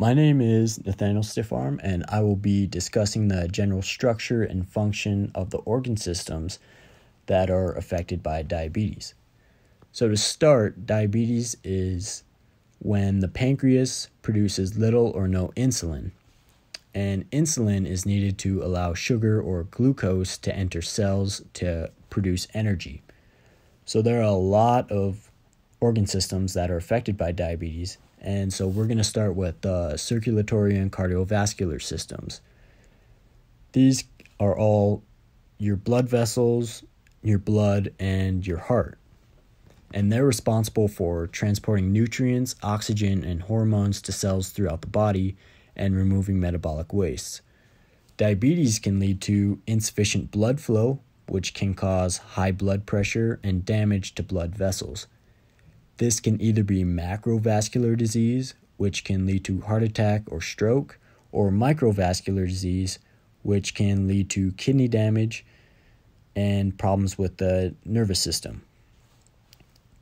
My name is Nathaniel Stiffarm, and I will be discussing the general structure and function of the organ systems that are affected by diabetes. So, to start, diabetes is when the pancreas produces little or no insulin, and insulin is needed to allow sugar or glucose to enter cells to produce energy. So, there are a lot of organ systems that are affected by diabetes, and so we're going to start with the circulatory and cardiovascular systems. These are all your blood vessels, your blood, and your heart. And they're responsible for transporting nutrients, oxygen, and hormones to cells throughout the body and removing metabolic waste. Diabetes can lead to insufficient blood flow, which can cause high blood pressure and damage to blood vessels. This can either be macrovascular disease, which can lead to heart attack or stroke, or microvascular disease, which can lead to kidney damage and problems with the nervous system.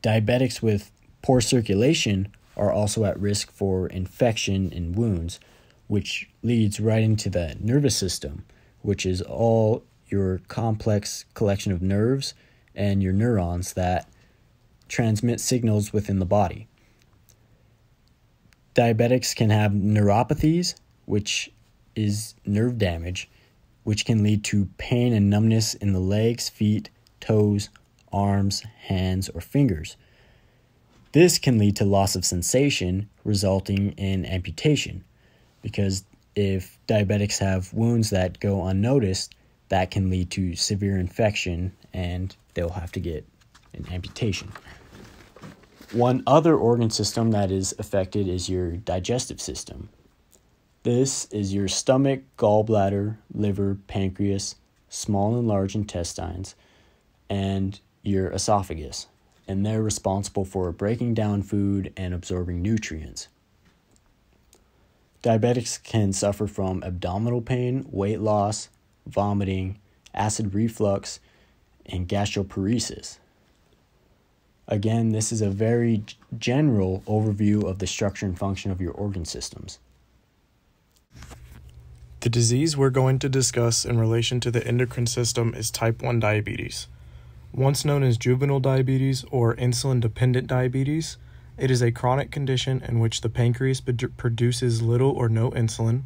Diabetics with poor circulation are also at risk for infection and wounds, which leads right into the nervous system, which is all your complex collection of nerves and your neurons that transmit signals within the body. Diabetics can have neuropathies, which is nerve damage, which can lead to pain and numbness in the legs, feet, toes, arms, hands, or fingers. This can lead to loss of sensation, resulting in amputation, because if diabetics have wounds that go unnoticed, that can lead to severe infection and they'll have to get an amputation. One other organ system that is affected is your digestive system. This is your stomach, gallbladder, liver, pancreas, small and large intestines, and your esophagus. And they're responsible for breaking down food and absorbing nutrients. Diabetics can suffer from abdominal pain, weight loss, vomiting, acid reflux, and gastroparesis. Again, this is a very general overview of the structure and function of your organ systems. The disease we're going to discuss in relation to the endocrine system is type 1 diabetes. Once known as juvenile diabetes or insulin dependent diabetes, it is a chronic condition in which the pancreas produces little or no insulin.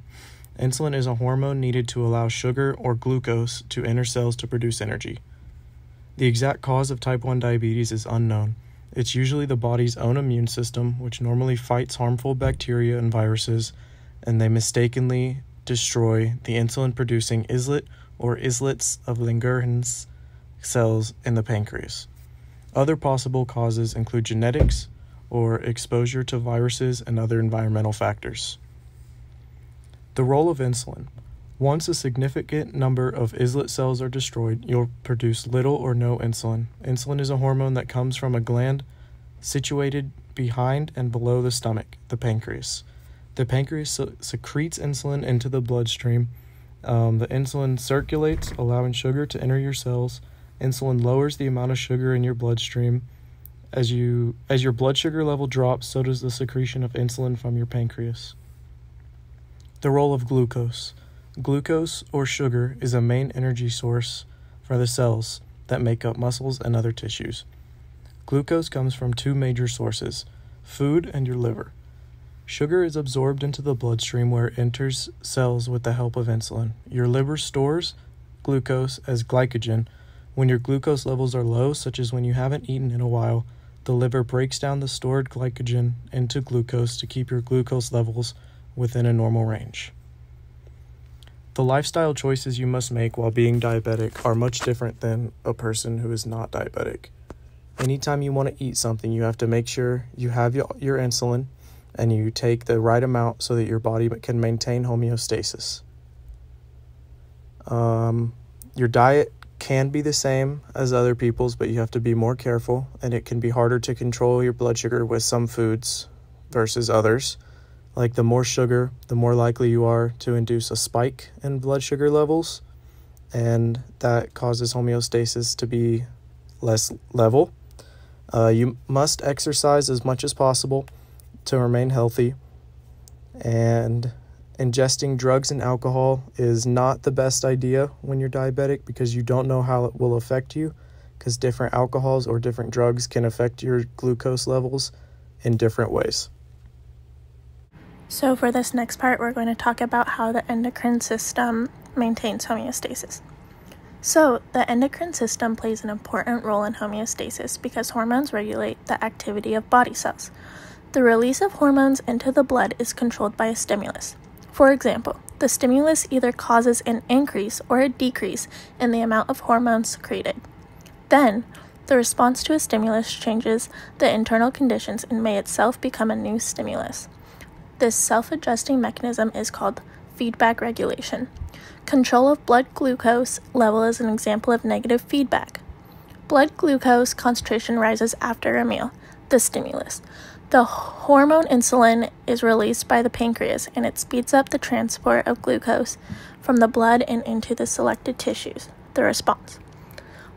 Insulin is a hormone needed to allow sugar or glucose to enter cells to produce energy. The exact cause of type 1 diabetes is unknown. It's usually the body's own immune system, which normally fights harmful bacteria and viruses, and they mistakenly destroy the insulin producing islet or islets of Langerhans cells in the pancreas. Other possible causes include genetics or exposure to viruses and other environmental factors. The role of insulin. Once a significant number of islet cells are destroyed, you'll produce little or no insulin. Insulin is a hormone that comes from a gland situated behind and below the stomach, the pancreas. The pancreas secretes insulin into the bloodstream. Um, the insulin circulates, allowing sugar to enter your cells. Insulin lowers the amount of sugar in your bloodstream. As you as your blood sugar level drops, so does the secretion of insulin from your pancreas. The role of glucose. Glucose, or sugar, is a main energy source for the cells that make up muscles and other tissues. Glucose comes from two major sources food and your liver. Sugar is absorbed into the bloodstream where it enters cells with the help of insulin. Your liver stores glucose as glycogen. When your glucose levels are low, such as when you haven't eaten in a while, the liver breaks down the stored glycogen into glucose to keep your glucose levels within a normal range. The lifestyle choices you must make while being diabetic are much different than a person who is not diabetic. Anytime you want to eat something, you have to make sure you have your, your insulin and you take the right amount so that your body can maintain homeostasis. Um, your diet can be the same as other people's, but you have to be more careful, and it can be harder to control your blood sugar with some foods versus others. Like the more sugar, the more likely you are to induce a spike in blood sugar levels, and that causes homeostasis to be less level. Uh, you must exercise as much as possible to remain healthy. And ingesting drugs and alcohol is not the best idea when you're diabetic because you don't know how it will affect you because different alcohols or different drugs can affect your glucose levels in different ways. So, for this next part, we're going to talk about how the endocrine system maintains homeostasis. So, the endocrine system plays an important role in homeostasis because hormones regulate the activity of body cells. The release of hormones into the blood is controlled by a stimulus. For example, the stimulus either causes an increase or a decrease in the amount of hormones secreted. Then, the response to a stimulus changes the internal conditions and may itself become a new stimulus. This self adjusting mechanism is called feedback regulation. Control of blood glucose level is an example of negative feedback. Blood glucose concentration rises after a meal, the stimulus. The hormone insulin is released by the pancreas and it speeds up the transport of glucose from the blood and into the selected tissues, the response.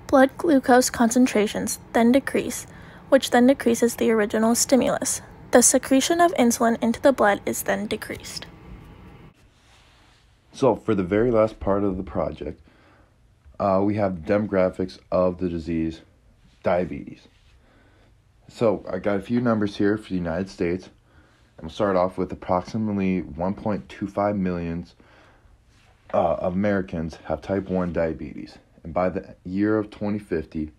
Blood glucose concentrations then decrease, which then decreases the original stimulus, the secretion of insulin into the blood is then decreased. So, for the very last part of the project, uh, we have demographics of the disease diabetes. So, I got a few numbers here for the United States. To start off with approximately 1.25 million uh, Americans have type 1 diabetes. And by the year of 2050,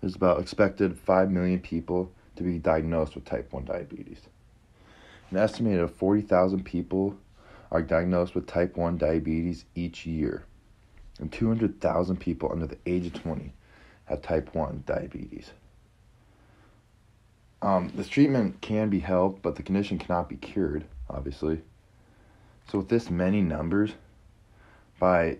there's about expected 5 million people to be diagnosed with type 1 diabetes. An estimated of 40,000 people are diagnosed with type 1 diabetes each year, and 200,000 people under the age of 20 have type 1 diabetes. Um, this treatment can be helped, but the condition cannot be cured, obviously. So, with this many numbers, by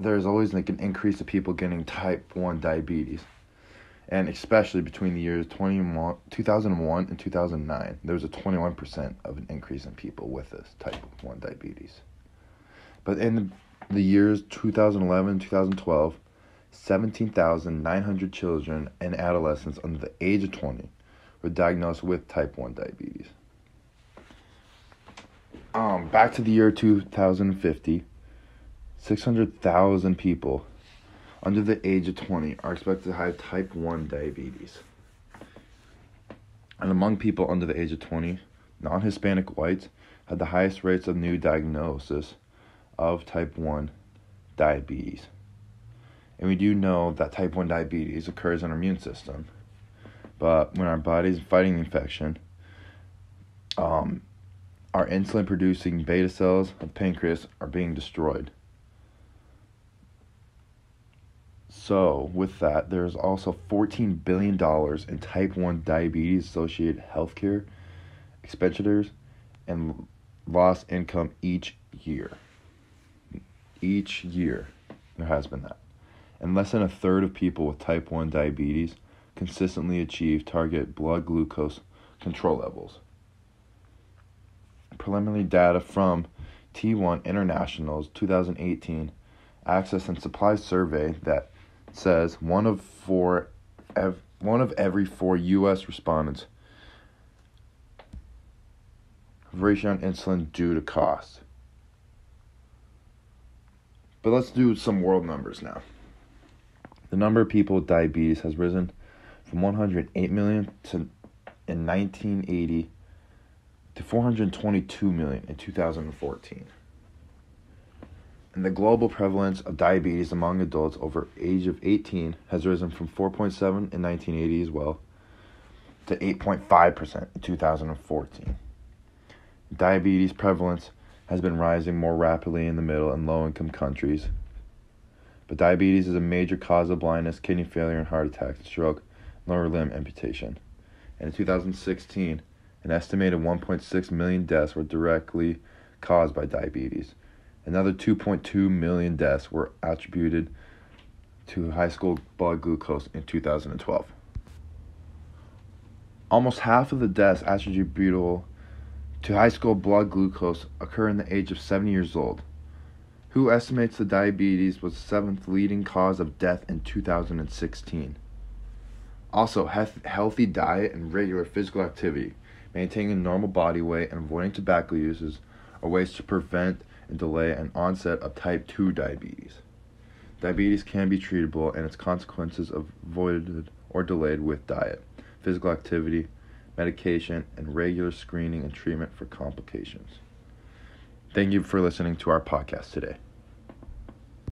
there's always like an increase of people getting type 1 diabetes and especially between the years 2001, 2001 and 2009, there was a 21% of an increase in people with this type 1 diabetes. But in the, the years 2011 2012, 17,900 children and adolescents under the age of 20 were diagnosed with type 1 diabetes. Um, back to the year 2050, 600,000 people under the age of 20 are expected to have type 1 diabetes. And among people under the age of 20, non Hispanic whites had the highest rates of new diagnosis of type 1 diabetes. And we do know that type 1 diabetes occurs in our immune system. But when our body is fighting the infection, um, our insulin producing beta cells of pancreas are being destroyed. So, with that, there's also $14 billion in type 1 diabetes associated healthcare expenditures and lost income each year. Each year, there has been that. And less than a third of people with type 1 diabetes consistently achieve target blood glucose control levels. Preliminary data from T1 International's 2018 Access and Supply Survey that says one of four, ev- one of every four U.S. respondents have ratio on insulin due to cost. But let's do some world numbers now. The number of people with diabetes has risen from 108 million to in 1980 to 422 million in 2014 and the global prevalence of diabetes among adults over age of 18 has risen from 4.7 in 1980 as well to 8.5% in 2014. Diabetes prevalence has been rising more rapidly in the middle and low income countries. But diabetes is a major cause of blindness, kidney failure, and heart attacks, stroke, lower limb amputation. And in 2016, an estimated 1.6 million deaths were directly caused by diabetes Another 2.2 million deaths were attributed to high school blood glucose in 2012. Almost half of the deaths attributable to high school blood glucose occur in the age of 70 years old. WHO estimates that diabetes was the seventh leading cause of death in 2016. Also, healthy diet and regular physical activity Maintaining a normal body weight and avoiding tobacco uses are ways to prevent and delay an onset of type 2 diabetes. Diabetes can be treatable and its consequences avoided or delayed with diet, physical activity, medication, and regular screening and treatment for complications. Thank you for listening to our podcast today.